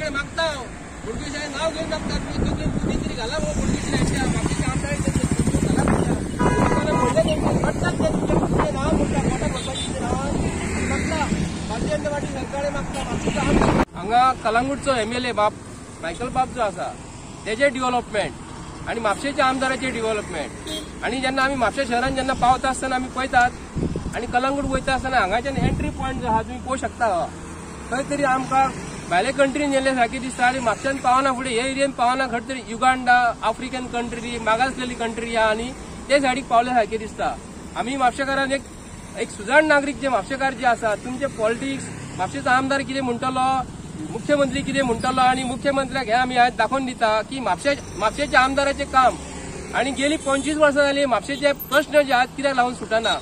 कडेन मागता हांव बोडगेशाय नाव घेवन मागता तुम्ही तकलेन तरी घाला हो बोडगेशाच्या म्हापशेच्या आमदार घाला म्हणटा म्हणलें तेंचे मागतात नांव म्हणटा पोटाक मागता. भारतीय जनता पार्टी सरकारे मागता म्हापशेचो आमदार हांगा कलांगूटचो एम एल ए बाप मायकल बाब जो आसा तेजे डेव्हलपमेंट आणि म्हापशेच्या आमदाराचे डेव्हलपमेंट आणि जेन्ना आमी म्हापशे शहरान जेन्ना पावता आसतना आमी पळयतात आणि कलंगूट वयता आसतना हांगाच्यान एंट्री पॉयंट जो आहा तुम्ही पळोवंक शकता. खंय तरी आमकां भायले कंट्रीन गेले सारखी दिसता आणि म्हापशान पावना फुडें हे एरियेन पावना खंय तरी युगांडा आफ्रिकन कंट्री मागासलेली कंट्री आहा आनी ते सायडीक पावले सारखे दिसता आमी म्हापशेकारान एक एक सुजाण नागरीक जे म्हापशेकार जे आसा तुमचे पॉलिटिक्स म्हापशेचो आमदार कितें म्हणटलो मुख्यमंत्री कितें म्हणटलो आणि मुख्यमंत्र्याक हे आमी आयज दाखोवन दिता की म्हापशे म्हापशेच्या आमदाराचें काम आणि गेली पंचवीस वर्सां जालीं म्हापशेचे प्रश्न जे आहात कित्याक लागून सुटना?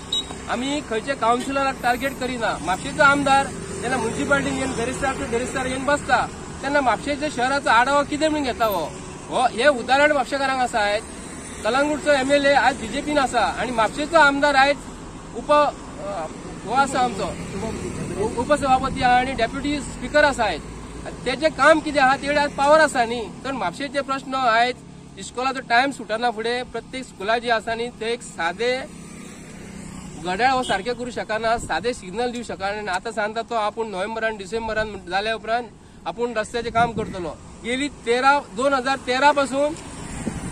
आमी खंयचे कावन्सिलराक टार्गेट करिना? म्हापशेचो आमदार जेन्ना म्युन्सिपाल्टीन येवन बेरिस्तार टू बेरिस्तार येवन बसता तेन्ना म्हापशेच्या शहराचो आढावा कितें म्हणून घेता हो? हो हे उदाहरण म्हापशेकारांक आसा आयज कलंगूटचो एम एल ए आयज बीजेपीन आसा आणि म्हापशेचो आमदार आयज उप हो आसा आमचो. उपसभापती आहा आणि डेप्युटी स्पीकर आसा आयज तेजें काम कितें आहा? तेडे आयज पावर आसा न्ही. तर म्हापशेचे प्रश्न आयज इस्कॉलाचो टायम सुटना फुडें प्रत्येक स्कुला जी आसा न्ही ते एक सादे घड्याळ हो सारखे करू शकना साधे सिग्नल दिवं शकना. आनी आतां सांगता तो आपूण नोव्हेंबरान डिसेंबरान जाल्या उपरांत आपूण रस्त्याचें काम करतलो गेली तेरा दोन हजार तेरा पासून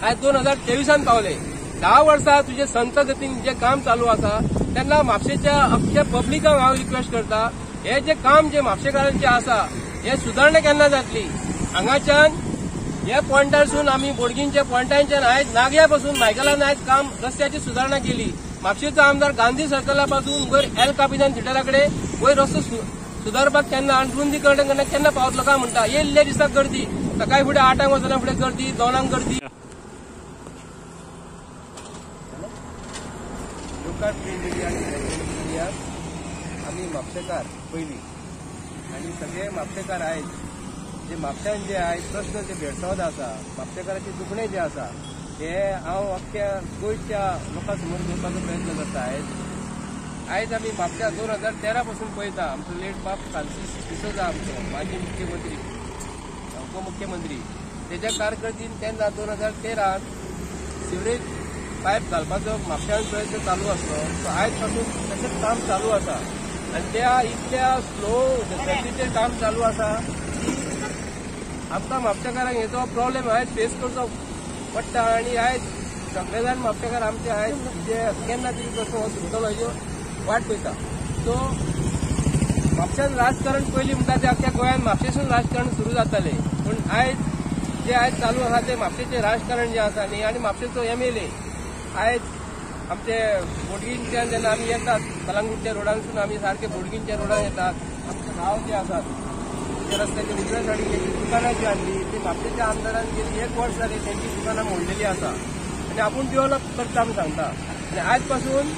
आयज दोन हजार तेविसान पावले. धा वर्सां तुझे संत गतीन जे काम चालू आसा तेन्ना म्हापशेच्या अख्ख्या पब्लिकांक हांव रिक्वेस्ट करता. हे जे काम जे म्हापशेकारांचे आसा हे सुदारणा केन्ना जातली. हांगाच्यान हे पॉइंटारसून आमी बोडगींच्या पॉइंटांच्यान आयज नागया पासून मायकलान आयज काम रस्त्याची सुदारणा केली. म्हापशेचो आमदार गांधी सर्कला पासून वयर एल कापिनान थिएटरा कडेन वयर रस्तो सुदारपाक केन्ना आनी रुंदीकरण केन्ना केन्ना पावतलो काय म्हणटा येयल्ले दिसाक गर्दी. सकाळी फुडें आठांक वचना फुडें गर्दी दोनांक गर्दी. लोकात प्रिंट मिडिया इलेक्ट्रॉनिक आम्ही म्हापशेकार पयलीं आणि सगळे म्हापशेकार आयज जे म्हापशान जे आयज प्रश्न जे भेडसावत आसा म्हापशेकाराचे दुखणे जे आसा हे हांव अख्ख्या गोंयच्या लोकां समोर घेवपाचो प्रयत्न करता आयज आयज आमी मागच्या दोन हजार तेरा पासून पळयता आमचो लेट बाप फ्रांसीस डिसोजा आमचो. माजी मुख्यमंत्री उपमुख्यमंत्री. तेज्या कारकिर्दीन तेन्ना दोन हजार तेरांत सिवरेज पायप घालपाचो म्हापशान प्रयत्न चालू आसलो सो आयजपासून तशेंच काम चालू आसा आनी त्या इतल्या स्लो गतीचें काम चालू आसा की आमकां म्हापशेकारांक हेचो प्रॉब्लेम आयज फेस करचो पडटा आनी आयज सगळे म्हापशेकार आमचे आयज जे केन्ना तरी प्रश्न हो सुटतलो हेज्यो वाट पळयता सो म्हापशान राजकारण पयलीं म्हणटा ते अख्ख्या गोंयान म्हापशेसून राजकारण सुरू जातालें. पूण आयज जे आयज चालू आसा ते म्हापशेचें राजकारण जें आसा न्ही आनी म्हापशेचो एम एल ए आयज आमचे बोडगींच्यान जेन्ना आमी येतात. कलांगूटच्या रोडानसून आमी सारके बोडगींच्या रोडान येतात. आमचे गांव जे आसात त्या रस्त्याच्या उजव्या सायडीक दुकानां जी आसली ती म्हापशेच्या आमदारान गेली एक वर्स जाली त्यांची दुकानां मोडलेली आसा आनी आपूण डेव्हलप करता आमी सांगता. आनी आयजपासून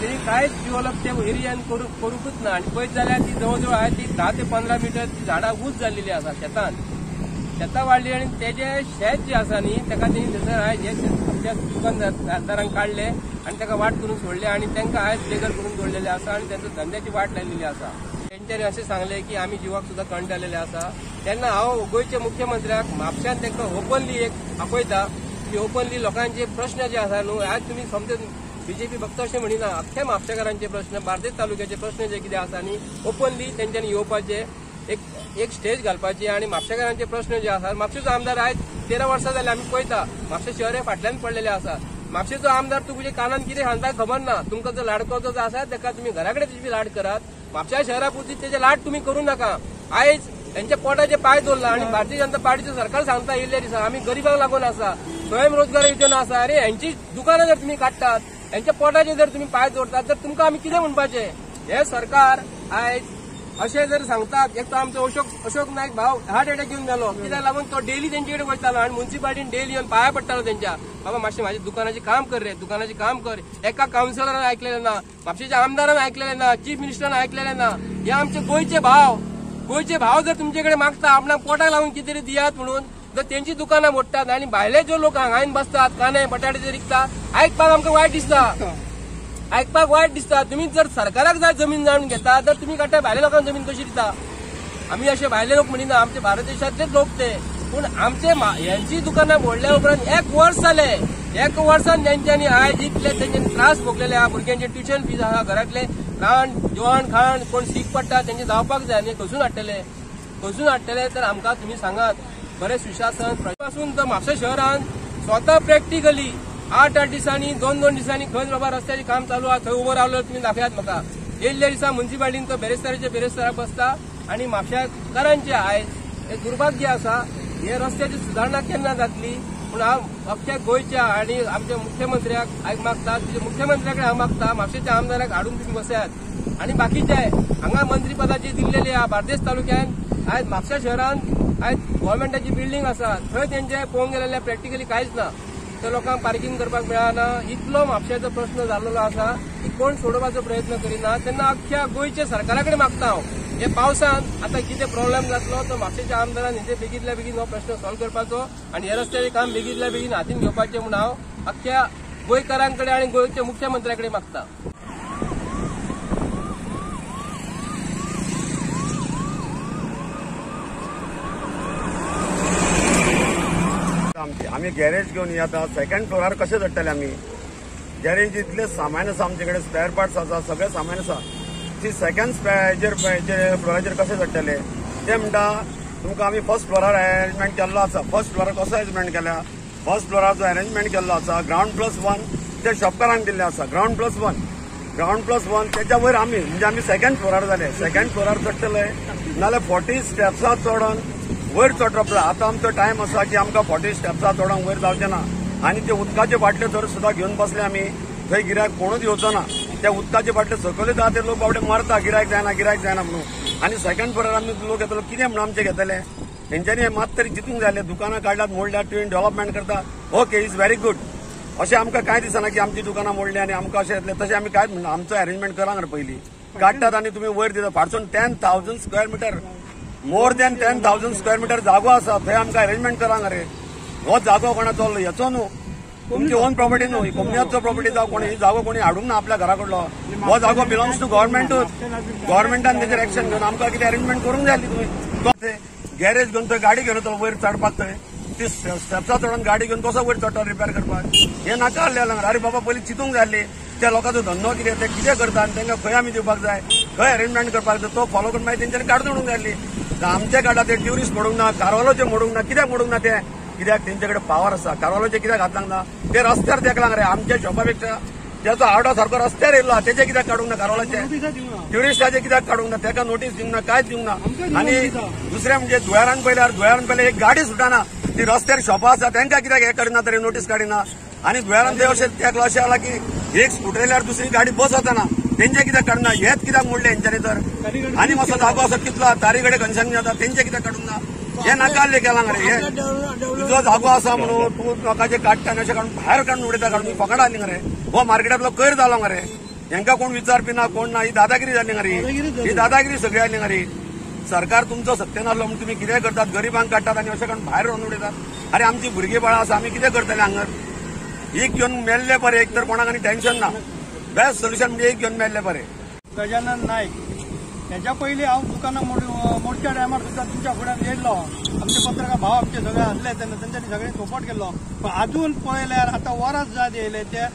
तेणी कांयच डेव्हलप त्या एरियान करू करूंकूच ना आनी पळयत जाल्यार ती जवळ जवळ आयज ती धा ते पंदरा मिटर ती झाडां उंच जाल्लेली आसा शेतान शेतां वाडली आनी तेजे शेत जे आसा न्ही तेका तेणी थंयसर आयज हे दुकानदारांक काडले आनी ताका वाट करून सोडले आनी तांकां आयज बेगर करून सोडलेले आसा आनी तांचो धंद्याची वाट लायलेली आसा तेंच्यांनी अशें सांगले की आमी जिवाक सुद्दां कंटाळलेले आसा. तेन्ना हांव गोंयच्या मुख्यमंत्र्याक म्हापशान तांकां ओपनली एक आपयता की ओपनली लोकांचे प्रश्न जे आसा न्हू आज तुमी समजे बीजेपी फक्त अशें म्हणिना अख्ख्या म्हापशेकारांचे प्रश्न बार्देस तालुक्याचे प्रश्न जे कितें आसा न्ही ओपनली तेंच्यांनी येवपाचे एक एक स्टेज घालपाची आनी म्हापशेकारांचे प्रश्न जे आसात म्हापशेचो आमदार आयज तेरा वर्सां जाली आमी पळयता. म्हापशे शहर हे फाटल्यान पडलेले आसा. म्हापशेचो आमदार तुमचे म्हणजे कानान कितें सांगता खबर ना. तुमकां जो लाडको जो आसा ताका तुमी घरा कडेन लाड करात. म्हापशा शहरा पुरती तेजे लाड तुमी करूं नाका. आयज त्यांच्या पोटाचे पाय दवरला आणि भारतीय जनता पार्टीचं सरकार सांगता येयल्ले दिसा आम्ही गरिबांक लागून आसा. स्वयंरोजगार योजना आसा. अरे यांची दुकानां जर तुम्ही काडटात यांच्या पोटाचे जर तुम्ही पाय दवरतात तर तुमकां आमी कितें म्हणपाचें? हे सरकार आयज अशें जर सांगतात एक तर आमचो अशोक अशोक नायक भाव हार्ट अटॅक घेऊन गेलो. कित्याक लागून तो डेली तेंचे कडेन वयतालो आनी म्युन्सिपाल्टीन डेली येवन पाया पडटालो तेंच्या बाबा मातशें म्हाज्या दुकानाचें काम कर रे दुकानाचें काम कर. एका कावन्सिलरान आयकलेलें ना म्हापशेच्या आमदारान आयकलेलें ना चीफ मिनिस्टरान आयकलेलें ना हे आमचे गोंयचे भाव. गोंयचे भाव जर तुमचे कडेन मागता आपणाक पोटाक लागून कितें तरी दियात म्हणून जर तेंची दुकानां मोडटात आनी भायले जो लोक हांगा बसतात कांदे बटाटे जे विकतात आयकपाक आमकां वायट दिसता. आयकपाक वायट दिसता. तुम्ही जर सरकाराक जाय जमीन जाणून घेता तर तुम्ही काडटा भायल्या लोकांक जमीन कशी दिता? आम्ही असे भायले लोक म्हणिना आमचे भारत देशातलेच लोक ते. पूण आमचे यांची दुकानां मोडल्या उपरांत एक वर्स जाले एक वर्सान त्यांच्यानी आयज इतले त्यांच्यानी त्रास भोगलेले आहा भुरग्यांचे ट्युशन फीज आहा घरातले. रान जेवण खाण कोण सीक पडटा तेंचे जावपाक जाय न्ही खसून हाडटले. खसून हाडटले तर आमकां तुमी सांगात बरें सुशासनपासून तर म्हापसा शहरान स्वता प्रॅक्टिकली आठ आठ दिसांनी दोन दोन दिसांनी खंय बाबा रस्त्याचे काम चालू आहा थंय उबो रावलो तुमी दाखयात म्हाका येयल्ल्या दिसा म्युन्सिपाल्टीन तो बेरेस्ताराच्या बेरेस्ताराक बसता आणि म्हापशाकारांचे आयज हे दुर्भाग्य आसा हे रस्त्याची सुदारणा केन्ना जातली पूण हांव अख्ख्या गोंयच्या आणि आमच्या मुख्यमंत्र्याक आयक मागता तुझ्या मुख्यमंत्र्याकडे हांव मागता म्हापशेच्या आमदाराक हाडून तुम्ही बसयात. आणि बाकीचे हांगा मंत्रीपदाची दिल्लेली आहा बार्देस तालुक्यात आयज म्हापशा शहरान आयज गव्हर्मेंटाची बिल्डींग आसा थंय तेंचे पळोवंक गेलेले प्रॅक्टिकली कांयच ना. त्या लोकांक पार्किंग करपाक मेळना इतलो म्हापश्याचो प्रश्न जाल्लो आसा की कोण सोडोवपाचो प्रयत्न करिना तेन्ना अख्ख्या गोंयच्या सरकारा कडेन मागता हांव हे पावसान आता कितें प्रॉब्लेम जातलो तो म्हापशेच्या आमदारान हेजे बेगीतल्या बेगीन हो प्रश्न सॉल्व करपाचो आनी हे रस्त्याचें काम बेगीतल्या बेगीन हातीन घेवपाचें म्हूण हांव अख्ख्या गोंयकारांकडे आनी गोंयच्या मुख्यमंत्र्याकडे मागता आमची आम्ही गॅरेज घेऊन येतात सेकंड फ्लोरार कशें चडटले आमी गॅरेज इतले सामान आसा आमचे कडेन स्पेअर पार्ट्स आसा सगळे सामान आसा ती सेकंड हेजेर हेजेर फ्लोराचेर कशें चडटले ते म्हणटा तुमकां आमी फर्स्ट फ्लोरार अरेंजमेंट केल्लो आसा. फर्स्ट फ्लोरार कसो अरेंजमेंट केल्या? फर्स्ट फ्लोराचो अरेंजमेंट केल्लो आसा ग्रावंड प्लस वन ते शॉपकारांक दिल्ले आसा. Ground plus one ground plus one त्याच्या वयर आमी म्हणजे आमी सेकंड फ्लोरार जाले सेकंड फ्लोरार चडटले नाल्यार फोर्टी स्टेप्सां चडोन वयर चडप आतां आमचो टायम आसा की आमकां फोर्टी स्टेप्सा चडोंक वयर जावचें ना. आनी ते उदकाचे बाटले जर सुद्दां घेवन बसले आमी थंय गिरायक कोणूच येवचो ना. त्या उदकाचे बाटले सकयल येता ते लोक बाबडे मारता गिरायक जायना गिरायक जायना म्हणून. आनी सेकंड परार आमी लोक येतलो कितें म्हणून आमचे घेतले? तेंच्यांनी मात तरी चिंतूंक जाय दुकानां काडल्यात मोडल्यात तुवें डेव्हलपमेंट करता. ओके इज व्हेरी गुड अशें आमकां कांय दिसना की आमची दुकानां मोडली आनी आमकां अशें येतलें तशें आमी कांयच म्हणना आमचो अरेंजमेंट करा पयलीं काडटात आनी तुमी वयर दिता. फाटसून ten thousand square metre more than ten thousand square metre जागो आसा थंय आमकां अरेंजमेंट करा रे हो जागो कोणाचो हेचो न्हू तुमची ओन प्रॉपर्टी न्हू कंपनीचो प्रॉपर्टी जावं कोणी ही जागो कोणी हाडूंक ना आपल्या घरा कडलो हो जागो बिलोंग्स टू गव्हर्मेंटूच गव्हर्मेंटान तेजेर एक्शन घेवन आमकां कितें अरेंजमेंट करूंक जाय तुमी गॅरेज घेवन थंय गाडी घेवन वयर चडपाक थंय ती स्टेप्सा चडोन गाडी घेवन कसो वयर चडटा रिपेर करपाक हे नाका आहले अरे बाबा पयलीं चिंतूंक जाय आसली त्या लोकांचो धंदो कितें ते कितें करता आनी तांकां खंय आमी दिवपाक जाय. खंय अरेंजमेंट करपाक जाय. तो फॉलो करून मागीर तेंच्यांनी काडून उडूंक जाय आसली आमचे काडा ते ट्युरिस्ट मोडूंक ना कारवालोचे मोडूंक ना कित्याक मोडूंक ना ते? कित्याक तेंचे कडेन पावर आसा कारवालोचे कित्याक घातलांक ना ते रस्त्यार तेकलांक रे आमच्या शॉपा पेक्षा त्याचो आवडो सारको रस्त्यार येयलो तेजे कित्याक काडूंक ना कारवालाचे? ट्युरिस्टाचे कित्याक काडूंक ना? तेका नोटीस दिवंक ना कांयच दिवंक ना? आनी दुसरें म्हणजे धुळारान पयल्यार धुळारान पयले एक गाडी सुटना ती रस्त्यार शॉपां आसा तांकां कित्याक हे करिना तरी नोटीस काडिना आनी धुळारान ते अशें तेका अशें जाला की एक स्कूटर येयल्यार दुसरी गाडी बस वचना तेंचे कित्याक काडना हेच कित्याक मोडले हेंच्यांनी तर? आनी मातसो जागो असो कितलो तारी कडेन कन्शन जाता तेंचे कित्याक काडूंक ना? हे नाका आहले केलां रे हे. तुजो जागो आसा म्हणून तूं लोकांचे काडटा अशें काडून भायर काडून उडयता काडून फकाड आली मरे. हो मार्केटांतलो कोयर जालो मरे. हेंकां कोण विचारपी ना कोण ना ही दादागिरी जाली मरे. ही दादागिरी सगळी आली मरे. सरकार तुमचो सत्तेन आसलो म्हणून तुमी कितें करतात? गरिबांक काडटात आनी अशें करून भायर व्हरून उडयतात अरे आमची भुरगीं बाळां आसा आमी कितें करतले हांगर एक घेवन मेल्ले बरे एक तर कोणाक आनी टेन्शन ना. बेस्ट सोल्युशन म्हणजे एक घेवन मेळले बरे. गजानन नायक त्याच्या पयलीं हांव दुकानां मोड मोडच्या टायमार सुद्दां तुमच्या फुड्यान येयलो आमचे पत्रकार भाव आमचे सगळे आसले तेन्ना तेंच्यांनी सगळे सपोर्ट केलो. पण अजून पळयल्यार आतां वरांच जाय येयले ते.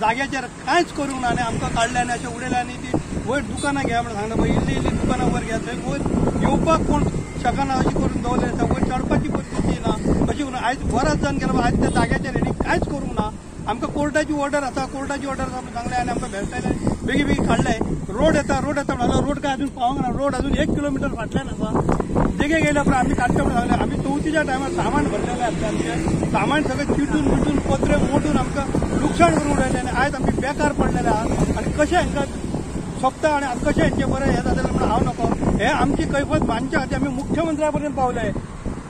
जाग्याचेर कांयच करूंक ना आनी आमकां काडले आनी अशें उडयले आनी ती. वयर दुकानां घ्या म्हणून सांगना पळय इल्ली इल्ली दुकानां वयर घ्या. थंय वयर येवपाक कोण शकना अशी करून दवरले आसा वयर चडपाची परिस्थिती ना. अशी करून आयज वरांच जावन गेलो आयज त्या जाग्याचेर हेणी कांयच करूंक ना. आमकां कोर्टाची ऑर्डर आसा कोर्टाची ऑर्डर आसा आनी आमकां भेटले बेगी बेगी काडले रोड येता रोड येता म्हणलो रोड काय अजून पावंक ना. रोड अजून एक किलोमिटर फाटल्यान आसा देगे गेल्या उपरांत आमी काडटा म्हणून सांगलें आमी चवथीच्या टायमार सामान भरलेलें आसता आमचे सामान सगळें चिटून बिटून पत्रे मोडून आमकां लुकसाण करून उडयलें आनी आयज आमी बेकार पडलेले आहा आनी कशें हांकां सोंपता आनी आतां कशें हेंचे बरें हें जातलें म्हणून हांव नको. हे आमची कैफत मानच्या खातीर आमी मुख्यमंत्र्या पर्यंत पावले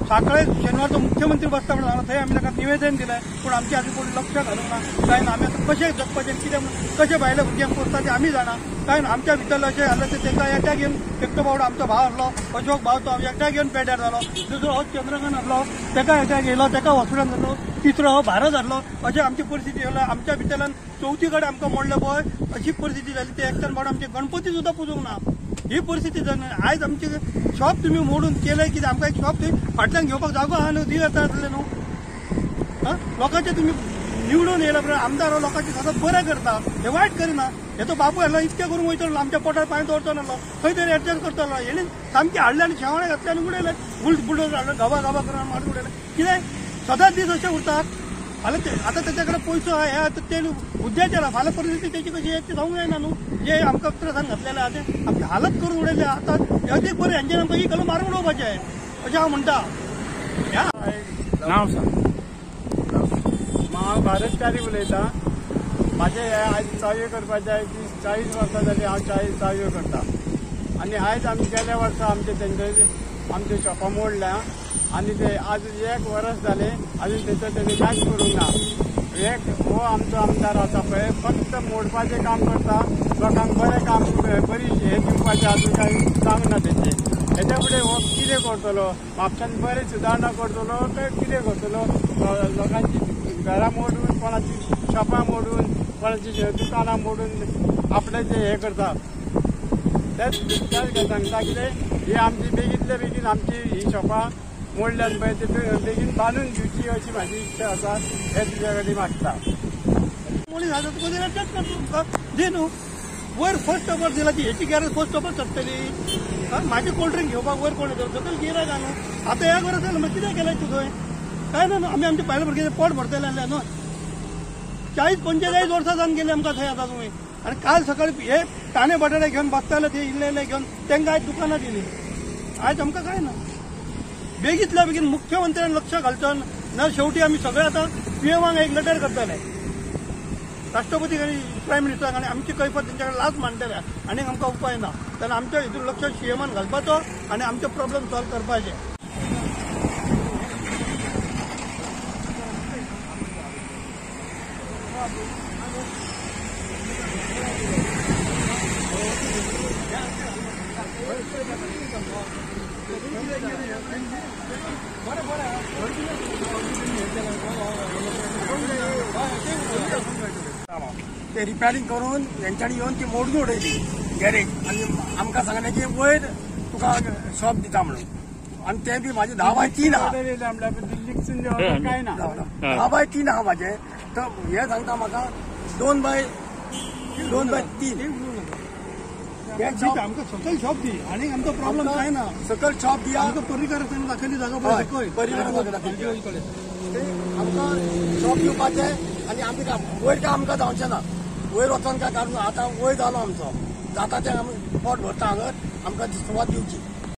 साखळे शेनवारचो मुख्यमंत्री बसता म्हणून सांगला थंय आमी ताका निवेदन दिलें पूण आमची आधी कोणी लक्ष घालूंक ना. काय ना आमी आतां कशें जगपाचें कितें कशें भायल्या भुरग्यांक पोसता तें आमी जाणा काय ना आमच्या भितर अशें जालें तें तांकां एकट्याक घेवन एकटो बावडो आमचो भाव आसलो अशोक भाव तो एकट्याक घेवन पेड्यार जालो दुसरो हो चंद्रकांत आसलो ताका एकट्याक येयलो ताका हॉस्पिटलान जालो तिसरो हो भारत जालो अशें आमची परिस्थिती जाल्या आमच्या भितरल्यान चवथी कडेन आमकां मोडलें पळय अशी परिस्थिती जाली ते एकट्यान बावडो आमचे गणपती सुद्दां पुजूंक ना. ही परिस्थिती जाणं आयज आमचे शॉप तुम्ही मोडून केलंय की आमकां एक शॉप थंय फाटल्यान घेवपाक जागो आहा न्हू दी आसले न्हू. लोकांचे तुम्ही निवडून येयला बरोबर आमदार हो लोकांचे सदांच बरें करता. हे वायट करिना. हे तो बापू येलो इतकें करून वयतलो आमच्या पोटार पांय दवरचो नासलो खंय तरी एडजस्ट करतलो हेणी सामके हाडले आनी शेवाणे घातले आनी उडयले बुल बुलडोजर हाडले गबा गबा करून मारून उडयले कितें? सदांच दीस अशे उरतात. मला ते आतां त्याच्याकडे कडेन पयसो आहा आतां ते उद्या त्याला फाल्यां परिस्थिती त्याची कशी आहे ती सांगूंक जायना न्हू जे आमकां त्रासान घातलेले आहा ते आमची हालत करून उडयले आतां अदीक बरें हेंचेर आमकां ही कलम मारून उडोवपाचें अशें हांव म्हणटा ह्या नाव सांग. हांव भारतकारी उलयतां म्हाजें हे आयज चावयो करपाचें आयज चाळीस वर्सां जालीं हांव चाळीस चावयो करता. आनी आयज आमी गेल्या वर्सा आमचे तेंचे आमच्या शॉपां मोडल्या आनी ते आज एक वर्स जालें आजून त्याचं तेणी कांयच करूंक ना. एक हो आमचो आमदार आसा पळय फक्त मोडपाचें काम करता लोकांक बरें काम बरी हे दिवपाचें आजून कांय सांग ना तेचें हेच्या फुडें हो कितें करतलो म्हापशान बरें सुदारणा करतलो काय कितें करतलो लोकांची घरां मोडून कोणाची शॉपां मोडून कोणाची दुकानां मोडून आपले जे हे करता. तेच तेच सांगता कितें ही आमची बेगीतल्या बेगीन आमची ही शॉपां मोडल्यान पळय ते बेगीन बांदून दिवची अशी म्हाजी इच्छा आसा हे तुज्या कडेन मागता. मुली झालं तुका कोणी ऍडजस्ट न्हू वयर फर्स्ट ऑफर दिला ती हेची गॅरेज फर्स्ट ऑफर चडटली म्हाजी माझी कोल्ड ड्रिंक घेवपाक वयर कोण येतो? सकयल गिरायक आहा न्हू आतां ह्या गरज जालें मागीर कितें केलें तूं थंय काय ना न्हू आमी आमच्या पयल्या भुरग्याचे पोट भरतले आसले न्हू चाळीस पंचेचाळीस वर्सां जावन गेले आमकां थंय आतां तुमी आनी काल सकाळी हे ताणे बटाटे घेवन बसताले ते इल्ले इल्ले घेवन तेंकां आयज दुकानां दिली. आयज आमकां काय ना? बेगीतल्या बेगीन मुख्यमंत्र्यान लक्ष घालचो ना शेवटी आमी सगळे आतां पीएमाक एक लेटर करतले राष्ट्रपती आणि प्रायम मिनिस्टर आणि आमची कैफत त्यांच्याकडे लाच मांडलेली आहे आणि आमकां उपाय ना तर आमच्या हितून लक्ष सीएमान घालपाचो आणि आमचे प्रॉब्लेम सॉल्व करपाचे. ते रिपेरिंग करून यांच्यानी येऊन ती मोडून उडयली गॅरेज आणि आमकां सांगलें की वयर तुका शॉप दिता म्हणून. आणि ते बी माझे धा बाय तीन आहा ना? धा बाय तीन आहा माझे. तर हे सांगता म्हाका दोन बाय दोन बाय तीन. हे शॉप आमकां सकयल शॉप दी. आणि आमचो प्रॉब्लेम काय ना? सकल शॉप दिया आमकां परिकार दाखयली जागा पळय परिवाराक दाखयली. ते आमकां शॉप दिवपाचें आनी आमी काम वयर काय आमकां जावचें ना? वयर वचोन काय कारण आतां वय जालो आमचो. जाता तें आमी पोट भरता हांगर आमकां सुवात दिवची.